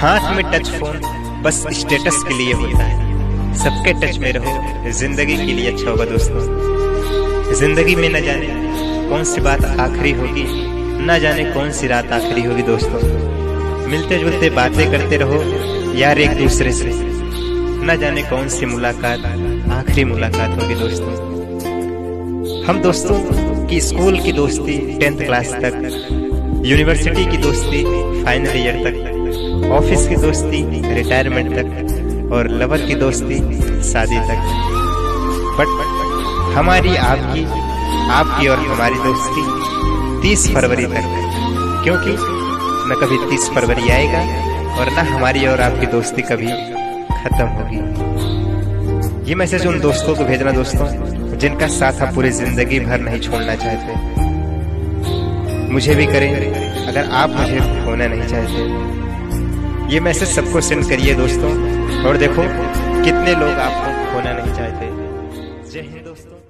हाथ में touch phone बस स्टेटस के लिए होता है। सबके टच में रहो। ज़िंदगी के लिए अच्छा होगा दोस्तों। ज़िंदगी में न जाने कौन सी बात आखिरी होगी, न जाने कौन सी रात आखिरी होगी दोस्तों। मिलते जुलते बातें करते रहो, यार एक दूसरे से। न जाने कौन सी मुलाकात, आखिरी मुलाकात होगी दोस्तों। हम दोस्तों की स्कूल की दोस्ती टेंथ क्लास तक, यूनिवर्सिटी की दोस्ती फाइनल ईयर तक। ऑफ़िस की दोस्ती रिटायरमेंट तक, और लवर की दोस्ती, शादी तक। बट हमारी आपकी आपकी और हमारी दोस्ती 30 फरवरी तक क्योंकि न कभी 30 फरवरी आएगा और न हमारी और आपकी दोस्ती कभी खत्म होगी। ये मैसेज उन दोस्तों को भेजना दोस्तों, जिनका साथ आप पूरी ज़िंदगी भर नहीं छोड़ना चाहते। मुझे भी करें, अगर आप मुझे खोना नहीं चाहते। ये मैसेज सबको सेंड करिए दोस्तों। और देखो, कितने लोग आपको खोना नहीं चाहते। जय हिंद दोस्तों।